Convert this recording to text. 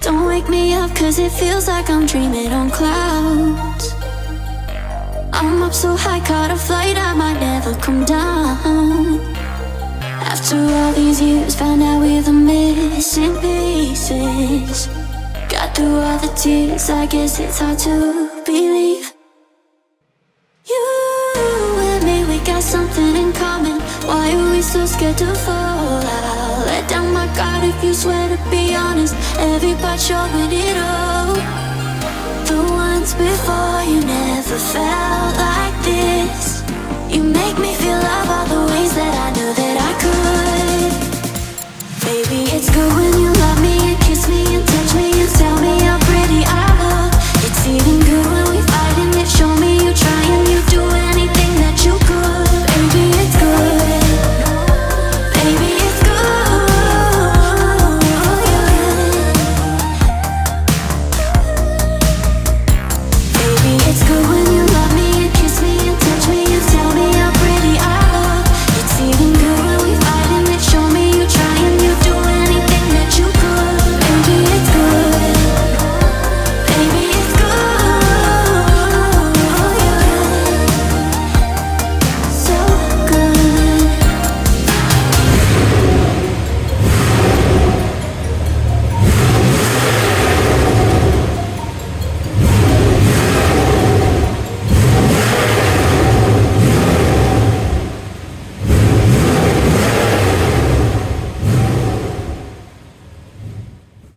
Don't wake me up cause it feels like I'm dreaming on clouds. I'm up so high, caught a flight, I might never come down. After all these years, found out we're the missing pieces. Got through all the tears, I guess it's hard to believe You and me, we got something in common. Why are we so scared to fall out? Let down my guard if you swear to be honest. Every part showing it all. The ones before you never felt